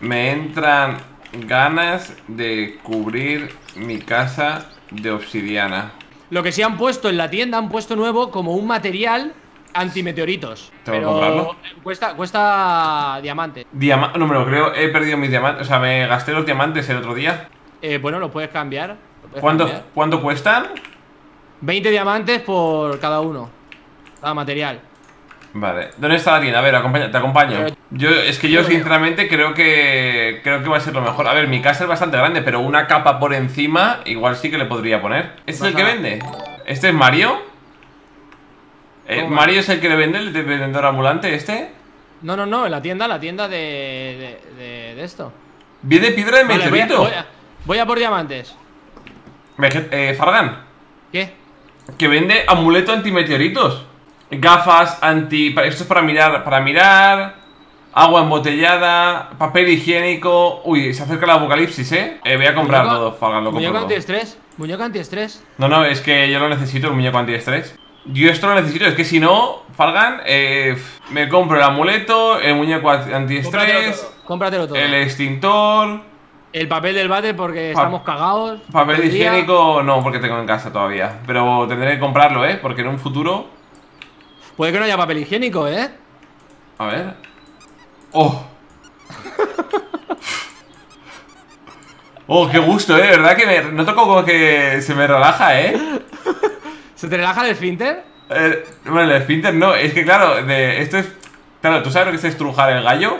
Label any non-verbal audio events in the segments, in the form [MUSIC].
Me entran ganas de cubrir mi casa de obsidiana. Lo que sí han puesto en la tienda, han puesto nuevo como un material antimeteoritos. ¿Tengo Pero comprarlo? cuesta, cuesta diamante. Diama no me lo creo, he perdido mis diamantes. O sea, me gasté los diamantes el otro día. Eh, bueno, lo puedes cambiar. lo puedes ¿Cuánto, cambiar. ¿Cuánto cuestan? 20 diamantes por cada uno. Cada material. Vale, ¿dónde está la tienda? A ver, acompaña- te acompaño. Pero- Yo, es que yo sinceramente creo que creo que va a ser lo mejor. A ver, mi casa es bastante grande, pero una capa por encima igual sí que le podría poner. ¿Este es el que vende? ¿Este es Mario? Eh. ¿Mario es el que le vende, el de vendedor ambulante este? No, no, no, en la tienda, la tienda de, de, de- de esto. ¿Viene piedra de Vale, voy, a, meteorito? voy a- voy a por diamantes. Eh, Fargan, ¿Qué? que vende amuleto antimeteoritos. Gafas anti... Esto es para mirar, para mirar... Agua embotellada, papel higiénico... Uy, se acerca el apocalipsis, ¿eh? Eh, voy a comprar Muñeco- todo, Fargan, lo Muñeco antiestrés. Muñeco antiestrés. No, no, es que yo lo necesito, el muñeco antiestrés. Yo esto lo necesito, es que si no, Fargan, eh, me compro el amuleto, el muñeco antiestrés, todo. Cómpratelo todo. el extintor, El papel del váter porque Pa- estamos cagados. papel higiénico, no, porque tengo en casa todavía. Pero tendré que comprarlo, ¿eh? Porque en un futuro... Puede que no haya papel higiénico, ¿eh? A ver... ¡Oh! ¡Oh, qué gusto, eh! ¿Verdad que me noto como que se me relaja, eh? [LAUGHS] ¿Se te relaja el esfínter? Eh, bueno, el esfínter no, es que claro, de, esto es... Claro, ¿tú sabes lo que es estrujar el gallo?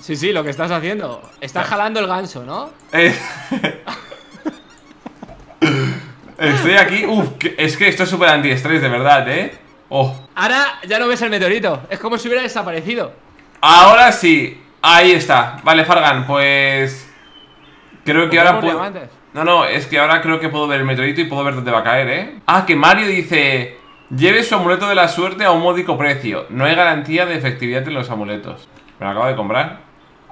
Sí, sí, lo que estás haciendo. Estás jalando el ganso, ¿no? Eh, [LAUGHS] Estoy aquí, uf, es que esto es súper antiestrés, de verdad, ¿eh? Oh, Ahora ya no ves el meteorito. Es como si hubiera desaparecido. ahora sí, ahí está. Vale, Fargan, pues... Creo que ahora puedo... No, no, es que ahora creo que puedo ver el meteorito y puedo ver dónde va a caer, ¿eh? Ah, que Mario dice... Lleve su amuleto de la suerte a un módico precio. No hay garantía de efectividad en los amuletos. Me lo acabo de comprar.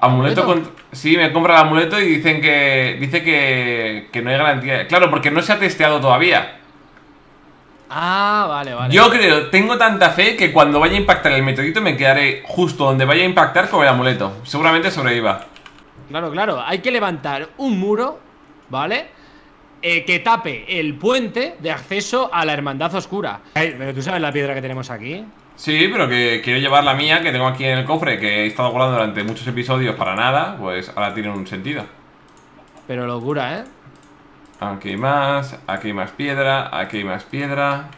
Amuleto ¿Amuleto? con... Sí, me compra el amuleto y dicen que... Dice que... Que no hay garantía. Claro, porque no se ha testeado todavía. Ah, vale, vale. Yo creo, tengo tanta fe que cuando vaya a impactar el meteorito me quedaré justo donde vaya a impactar con el amuleto. Seguramente sobreviva. Claro, claro. Hay que levantar un muro, ¿vale? Eh, que tape el puente de acceso a la hermandad oscura. Ay, pero tú sabes la piedra que tenemos aquí. Sí, pero que quiero llevar la mía que tengo aquí en el cofre, que he estado guardando durante muchos episodios para nada, pues ahora tiene un sentido. Pero locura, ¿eh? Aquí hay más, aquí hay más piedra, aquí hay más piedra.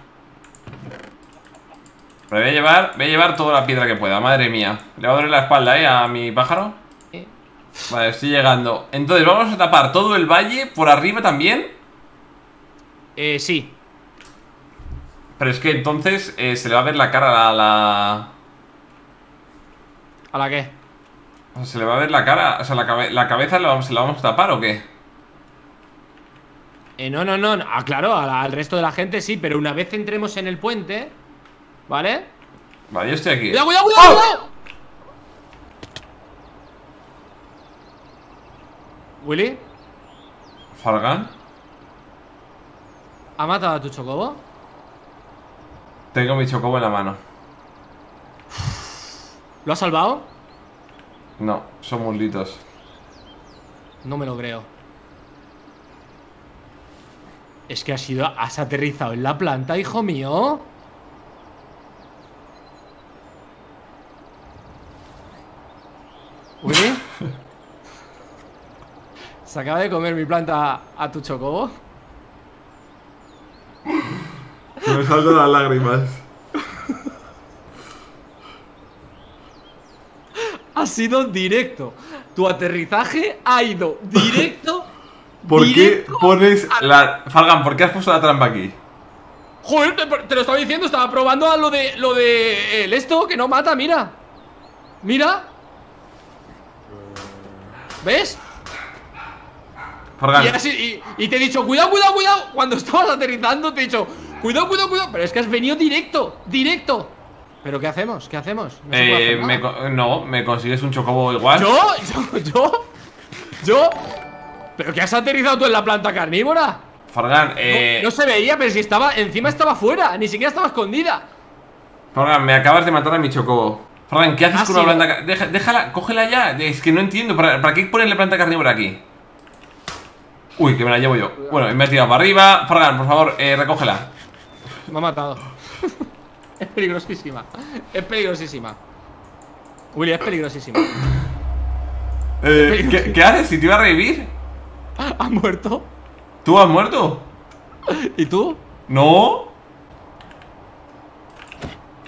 Pero voy a llevar, voy a llevar toda la piedra que pueda, madre mía. Le voy a doler la espalda, ¿eh? A mi pájaro. Vale, estoy llegando. Entonces, vamos a tapar todo el valle por arriba también. Eh, sí. Pero es que entonces eh, se le va a ver la cara a la... ¿A la qué? o sea, se le va a ver la cara, o sea, la, cabe- la cabeza la vamos- se la vamos a tapar o qué? Eh, no, no, no. no. Ah, claro, al resto de la gente sí, pero una vez entremos en el puente, ¿vale? Vale, yo estoy aquí. ¡Cuidado, cuidado, cuidado! ¡Oh! cuidado! ¿Willy? Fargan, ¿Ha matado a tu chocobo? tengo mi chocobo en la mano. ¿Lo ha salvado? No, son muslitos. No me lo creo. Es que has sido. Has aterrizado en la planta, hijo mío. ¿Willy? [LAUGHS] ¿Se acaba de comer mi planta a tu chocobo? Me saltan las lágrimas. Ha sido directo. Tu aterrizaje ha ido directo. ¿Por qué pones a- la... Fargan, ¿por qué has puesto la trampa aquí? Joder, te, te lo estaba diciendo, estaba probando a lo de. lo de. el esto que no mata, mira. Mira. ¿Ves? Fargan, Y, así- y- y te he dicho, cuidado, cuidado, cuidado. Cuando [LAUGHS] estabas aterrizando, te he dicho, cuidado, cuidado, cuidado. Pero es que has venido directo, directo. ¿Pero qué hacemos? ¿Qué hacemos? No eh, me no, me consigues un chocobo igual. ¿Yo? [LAUGHS] ¿Yo? ¿Yo? ¿Yo? ¿Pero qué has aterrizado tú en la planta carnívora? Fargan, eh... no, se veía, pero si estaba, encima estaba fuera, ni siquiera estaba escondida. Fargan, me acabas de matar a mi chocobo. Fargan, ¿qué haces Ah, con sí, una planta ca- Deja- Déjala, cógela ya. Es que no entiendo. ¿Para, para qué ponerle planta carnívora aquí? Uy, que me la llevo yo. Bueno, me he tirado para arriba. Fargan, por favor, eh, recógela. Me ha matado. [LAUGHS] es peligrosísima. Es peligrosísima. Willy, es peligrosísima. Eh, ¿qué, qué haces? ¿Si te iba a revivir? ¿Ha muerto? ¿Tú has muerto? ¿Y tú? ¿No?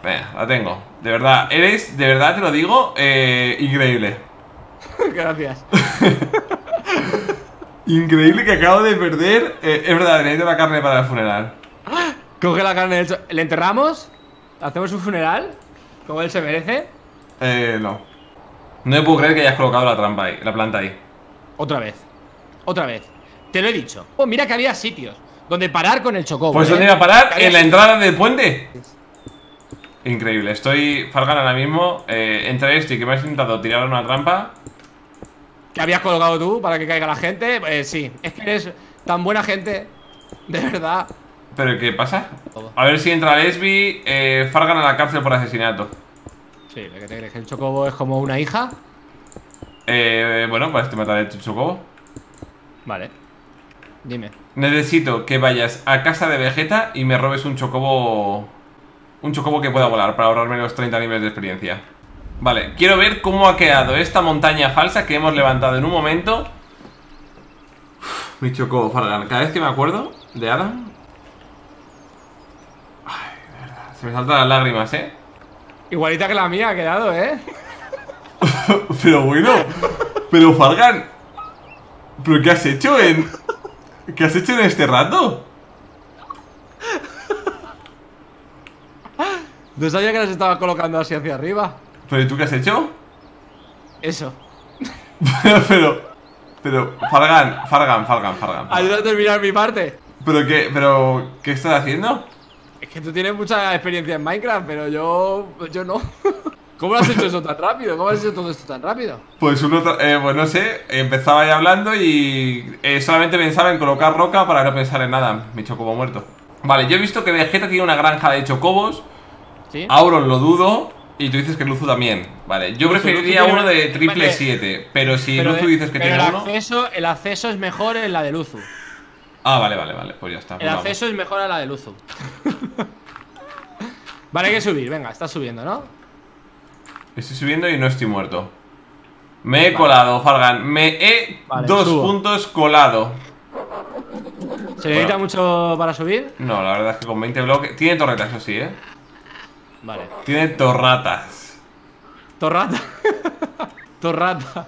Venga, la tengo. De verdad, eres, de verdad te lo digo, eh, increíble. [LAUGHS] Gracias. [LAUGHS] Increíble que acabo de perder. eh, es verdad, necesito la carne para el funeral. [GASPS] Coge la carne del ¿Le enterramos? ¿Hacemos un funeral? Como él se merece. Eh, no. No me puedo creer que hayas colocado la trampa ahí, la planta ahí. Otra vez. Otra vez. Te lo he dicho. Oh, mira que había sitios donde parar con el chocobo. Pues ¿eh? ¿dónde iba a parar? En la entrada del puente. Increíble, estoy Fargan ahora mismo. Eh, entre esto y que me has intentado tirar una trampa. ¿Que habías colocado tú para que caiga la gente? Eh, sí. Es que eres tan buena gente. De verdad. ¿Pero qué pasa? A ver si entra Lesbi. Eh, Fargan a la cárcel por asesinato. Sí, ¿de qué te crees? ¿Que el chocobo es como una hija? Eh, bueno, pues te mataré tu chocobo. Vale. Dime. Necesito que vayas a casa de Vegeta y me robes un chocobo. Un chocobo que pueda volar para ahorrarme los 30 niveles de experiencia. Vale, quiero ver cómo ha quedado esta montaña falsa que hemos levantado en un momento. Uf, mi chocobo, Fargan. Cada vez que me acuerdo de Adam. Ay, de verdad. Se me saltan las lágrimas, ¿eh? Igualita que la mía ha quedado, ¿eh? [LAUGHS] Pero bueno. Pero Fargan. ¿Pero qué has hecho en. ¿Qué has hecho en este rato? No sabía que las estaba colocando así hacia arriba. ¿Pero ¿y tú qué has hecho? Eso. Pero, [LAUGHS] pero, pero, Fargan, Fargan, Fargan, Fargan. Ayuda a terminar mi parte. ¿Pero qué, pero, qué estás haciendo? Es que tú tienes mucha experiencia en Minecraft, pero yo. yo no. [LAUGHS] ¿Cómo lo has hecho eso tan rápido? ¿Cómo has hecho todo esto tan rápido? Pues uno, eh, pues no sé, empezaba ahí hablando y eh, solamente pensaba en colocar roca para no pensar en nada, mi chocobo muerto. Vale, yo he visto que Vegeta tiene una granja de chocobos, ¿Sí? Auron lo dudo y tú dices que Luzu también. Vale, yo Luzu, preferiría Luzu uno de triple Vale. 7, pero si Pero, Luzu dices que pero tiene el uno... acceso, el acceso es mejor en la de Luzu. Ah, vale, vale, vale, pues ya está. El pues vamos. acceso es mejor a la de Luzu. [LAUGHS] vale, hay que subir, venga, estás subiendo, ¿no? Estoy subiendo y no estoy muerto. Me he colado, Fargan. Me he Vale, dos subo. puntos colado. ¿Se necesita mucho para subir? No, la verdad es que con 20 bloques. Tiene torretas, eso sí, ¿eh? Vale. Tiene torratas. Torrata. [LAUGHS] Torrata.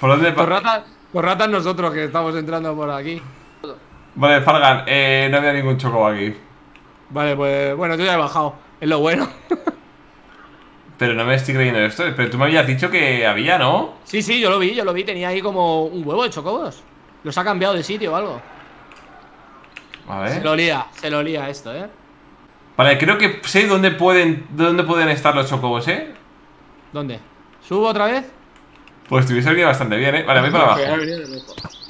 ¿Por dónde pa- Torrata. Torrata nosotros que estamos entrando por aquí. Vale, Fargan, eh, no había ningún choco aquí. Vale, pues bueno, yo ya he bajado. Es lo bueno. [LAUGHS] Pero no me estoy creyendo esto. Pero tú me habías dicho que había, ¿no? sí, sí, yo lo vi, yo lo vi. Tenía ahí como un huevo de chocobos. Los ha cambiado de sitio o algo. A Se ver. lo lía, se lo lía esto, ¿eh? Vale, creo que sé dónde pueden, dónde pueden estar los chocobos, ¿eh? ¿Dónde? ¿Subo otra vez? Pues te hubiese venido bastante bien, ¿eh? Vale, voy para [LAUGHS] abajo.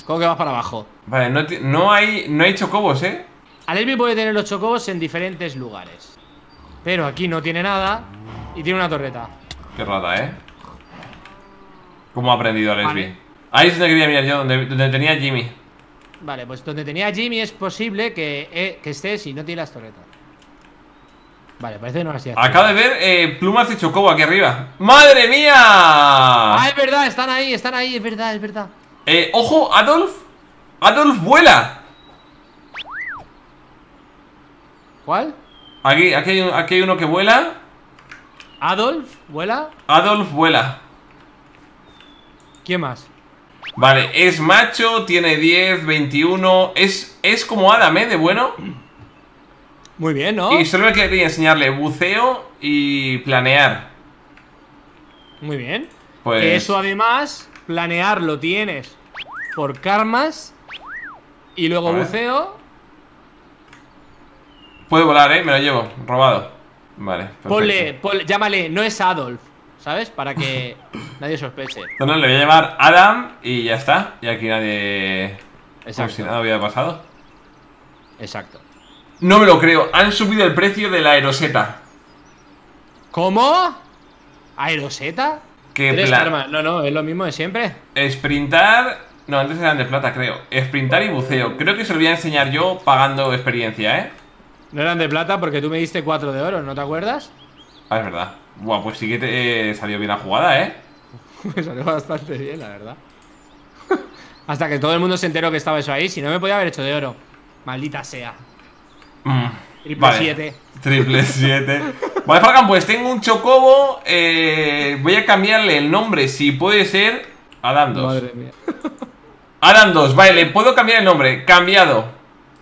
¿Cómo que vas para abajo? Vale, no, no hay, no hay chocobos, ¿eh? Alesbi puede tener los chocobos en diferentes lugares. Pero aquí no tiene nada y tiene una torreta. Qué rata, ¿eh? ¿Cómo ha aprendido Lesbi? Vale. Ahí es donde quería mirar yo, donde, donde tenía Jimmy. Vale, pues donde tenía Jimmy es posible que, eh, que esté si no tiene las torretas. Vale, parece que no las tiene. Acabo de ver eh, plumas de chocobo aquí arriba. ¡Madre mía! Ah, es verdad, están ahí, están ahí, es verdad, es verdad. Eh, ojo, Adolf. Adolf vuela. ¿Cuál? Aquí, aquí, hay, aquí hay uno que vuela. ¿Adolf? ¿Vuela? Adolf vuela. ¿Quién más? Vale, es macho, tiene 10, 21. Es, es como Adam, ¿eh? De bueno. Muy bien, ¿no? Y solo quería enseñarle buceo y planear. Muy bien. Pues. Que Eso además, planear lo tienes por karmas y luego buceo. Puede volar, ¿eh? Me lo llevo. Robado. Vale. Ponle, ponle- llámale, no es Adolf, ¿sabes? Para que [LAUGHS] nadie sospeche. No, no, le voy a llamar Adam y ya está. Y aquí nadie. Como Exacto. si nada hubiera pasado. Exacto. No me lo creo. Han subido el precio de la aeroseta. ¿Cómo? ¿Aeroseta? ¿Qué Tres plan? armas. No, no, es lo mismo de siempre. Sprintar. No, antes eran de plata, creo. Sprintar y buceo. Creo que se lo voy a enseñar yo pagando experiencia, ¿eh? No eran de plata porque tú me diste cuatro de oro, ¿no te acuerdas? Ah, es verdad. Buah, pues sí que te eh, salió bien la jugada, ¿eh? [LAUGHS] Me salió bastante bien, la verdad. [LAUGHS] Hasta que todo el mundo se enteró que estaba eso ahí. Si no me podía haber hecho de oro. Maldita sea. Mm, Triple vale. siete. [LAUGHS] Triple 7. Vale, Falcon, pues tengo un chocobo. eh, voy a cambiarle el nombre, si puede ser. Adam 2. Madre mía. Adam 2, vale, le puedo cambiar el nombre. Cambiado.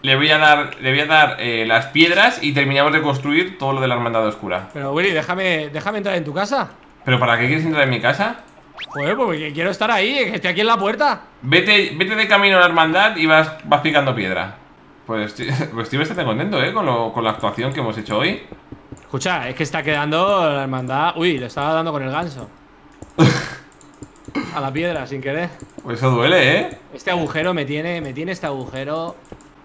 Le voy a dar, le voy a dar eh, las piedras y terminamos de construir todo lo de la hermandad oscura. Pero Willy, déjame, déjame entrar en tu casa. ¿Pero para qué quieres entrar en mi casa? Joder, pues porque quiero estar ahí, que estoy aquí en la puerta. Vete, vete de camino a la hermandad y vas, vas picando piedra. Pues estoy, [LAUGHS] pues estoy bastante contento, ¿eh? Con, lo- con la actuación que hemos hecho hoy. Escucha, es que está quedando la hermandad. Uy, le estaba dando con el ganso. [LAUGHS] A la piedra, sin querer. Pues eso duele, ¿eh? Este agujero me tiene, me tiene este agujero.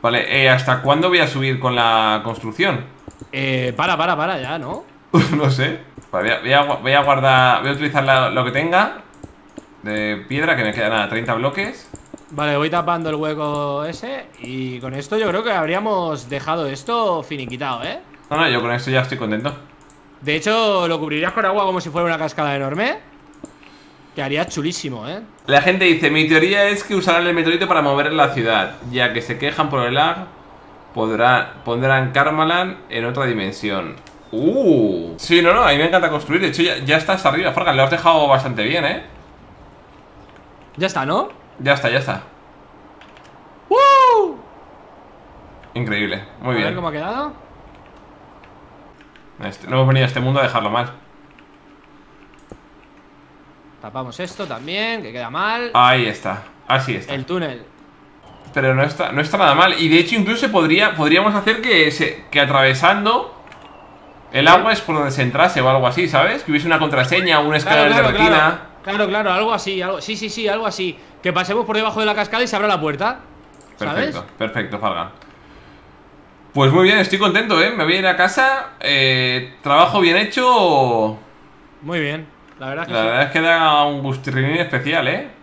Vale, eh, ¿hasta cuándo voy a subir con la construcción? Eh, para, para, para, ya, ¿no? [LAUGHS] no sé. Vale, voy, a, voy a- guardar. Voy a utilizar la- lo que tenga de piedra, que me quedan nada, 30 bloques. Vale, voy tapando el hueco ese. Y con esto yo creo que habríamos dejado esto finiquitado, ¿eh? No, no, yo con esto ya estoy contento. De hecho, lo cubrirías con agua como si fuera una cascada enorme. Quedaría chulísimo, ¿eh? La gente dice: Mi teoría es que usarán el meteorito para mover la ciudad, ya que se quejan por el lag. Podrán, pondrán Karmalan en otra dimensión. Uh, sí, no, no, a mí me encanta construir. De hecho, ya, ya está hasta arriba, Fargan. Lo has dejado bastante bien, ¿eh? Ya está, ¿no? Ya está, ya está. ¡Woo! Increíble, muy a ver bien. cómo ha quedado. Este- no hemos venido a este mundo a dejarlo mal. Tapamos esto también, que queda mal. Ahí está, así está. El túnel. Pero no está, no está nada mal. Y de hecho, incluso podría, podríamos hacer que, se, que atravesando el agua es por donde se entrase o algo así, ¿sabes? Que hubiese una contraseña, una escalera Claro, de claro, retina. claro. Claro, claro, algo así, algo. Sí, sí, sí, algo así. Que pasemos por debajo de la cascada y se abra la puerta. ¿Sabes? Perfecto, perfecto, Fargan. Pues muy bien, estoy contento, ¿eh? Me voy a ir a casa. eh, trabajo bien hecho. Muy bien. La verdad es que La sí. verdad es que da un gustirrinín especial, ¿eh?